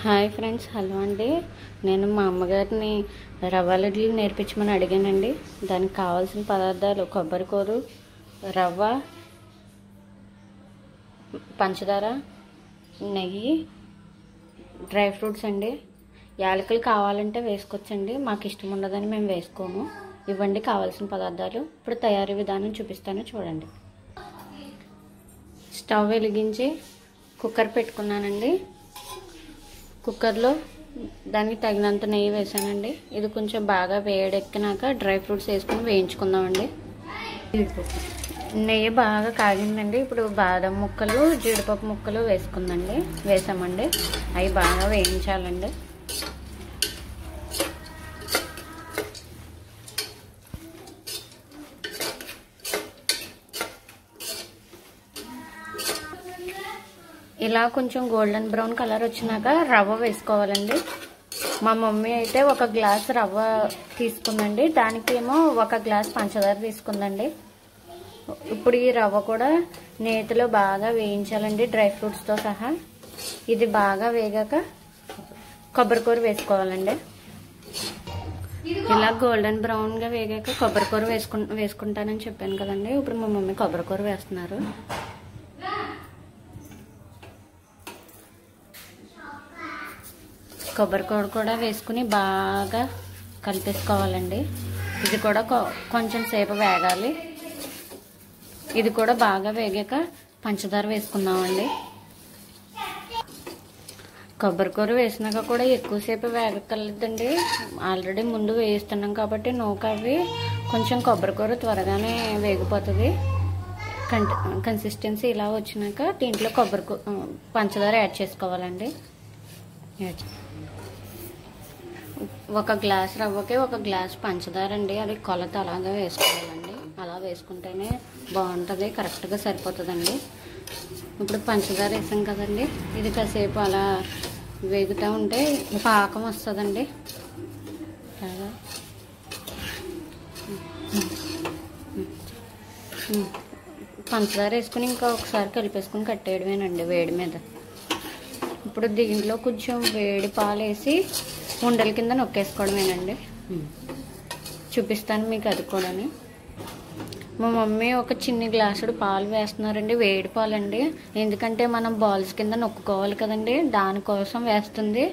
Hi friends hello అండి. నేను మా అమ్మగారిని రవ్వ లడ్లు నేర్పించమని అడిగానండి. దానికి కావాల్సిన పదార్థాలు కొబ్బరికూరు రవ్వ పంచదార నెయ్యి డ్రై ఫ్రూట్స్ అండి. యాలకులు కావాలంటే వేసుకోవచ్చండి. మాకు ఇష్టం ఉండదని మేము వేసుకోము. ఇవ్వండి కావాల్సిన పదార్థాలు. ఇప్పుడు తయారీ విధానం చూపిస్తాను చూడండి. స్టవ్ వెలిగించి కుక్కర్ పెట్టుకున్నానండి. కుక్కర్లో దానికి తగినంత నెయ్యి వేసానండి. ఇది కొంచెం బాగా వేడెక్కినాక డ్రై ఫ్రూట్స్ వేసుకొని వేయించుకుందామండి. నెయ్యి బాగా కాగిందండి. ఇప్పుడు బాదం ముక్కలు జీడిపప్పు ముక్కలు వేసుకుందండి. వేసామండి. అవి బాగా వేయించాలండి. ఇలా కొంచెం గోల్డెన్ బ్రౌన్ కలర్ వచ్చినాక రవ్వ వేసుకోవాలండి. మా మమ్మీ అయితే ఒక గ్లాస్ రవ్వ తీసుకుందండి. దానికి ఏమో ఒక గ్లాస్ పంచదార తీసుకుందండి. ఇప్పుడు ఈ రవ్వ కూడా నేతిలో బాగా వేయించాలండి డ్రై ఫ్రూట్స్తో సహా. ఇది బాగా వేగాక కొబ్బరికూర వేసుకోవాలండి. ఇలా గోల్డెన్ బ్రౌన్గా వేగాక కొబ్బరికూర వేసుకు వేసుకుంటానని చెప్పాను కదండి. ఇప్పుడు మా మమ్మీ కొబ్బరికూర వేస్తున్నారు. కొబ్బరికూడ కూడా వేసుకుని బాగా కలిపేసుకోవాలండి. ఇది కూడా కొంచెం సేపు వేగాలి. ఇది కూడా బాగా వేగాక పంచదార వేసుకుందామండి. కొబ్బరికూర వేసినాక కూడా ఎక్కువసేపు వేగక్కర్లేదండి. ఆల్రెడీ ముందు వేయిస్తున్నాం కాబట్టి నూక అవి కొంచెం కొబ్బరికూర త్వరగానే వేగిపోతుంది. కన్సిస్టెన్సీ ఇలా వచ్చినాక దీంట్లో కొబ్బరి పంచదార యాడ్ చేసుకోవాలండి. ఒక గ్లాస్ రవ్వకి ఒక గ్లాస్ పంచదార అండి. అది కొలత అలాగా వేసుకోవాలండి. అలా వేసుకుంటేనే బాగుంటుంది కరెక్ట్గా సరిపోతుందండి. ఇప్పుడు పంచదార వేసాం కదండి. ఇది కాసేపు అలా వేగుతూ ఉంటే పాకం వస్తుందండి. పంచదార వేసుకుని ఇంకా ఒకసారి కలిపేసుకుని కట్టేయడమేనండి వేడి మీద. ఇప్పుడు దీంట్లో కొంచెం వేడి పాలు వేసి ఉండల కింద నొక్కేసుకోవడమేనండి. చూపిస్తాను మీకు అది కూడాని. మా మమ్మీ ఒక చిన్ని గ్లాసుడు పాలు వేస్తున్నారండి వేడి పాలండి. ఎందుకంటే మనం బాల్స్ కింద నొక్కుకోవాలి కదండి దానికోసం వేస్తుంది.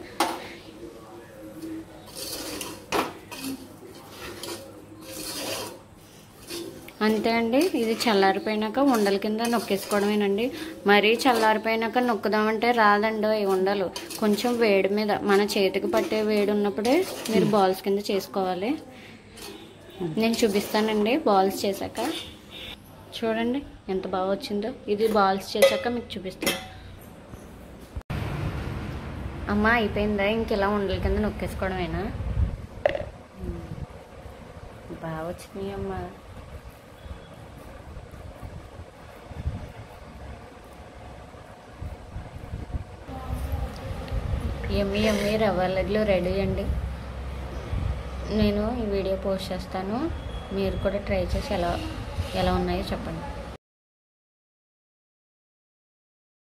అంతే అండి. ఇది చల్లారిపోయినాక ఉండల కింద నొక్కేసుకోవడమేనండి. మరీ చల్లారిపోయినాక నొక్కుదామంటే రాదండి ఈ ఉండలు. కొంచెం వేడి మీద మన చేతికి పట్టే వేడి ఉన్నప్పుడే మీరు బాల్స్ కింద చేసుకోవాలి. నేను చూపిస్తానండి బాల్స్ చేశాక. చూడండి ఎంత బాగా వచ్చిందో. ఇది బాల్స్ చేశాక మీకు చూపిస్తాను. అమ్మ అయిపోయిందా? ఇంక ఇలా ఉండల కింద నొక్కేసుకోవడమేనా? బాగా వచ్చినాయి అమ్మా ఎమ్మి ఎమ్మి రవ్వ లడ్లు రెడీ అండి. నేను ఈ వీడియో పోస్ట్ చేస్తాను. మీరు కూడా ట్రై చేసి ఎలా ఎలా ఉన్నాయో చెప్పండి.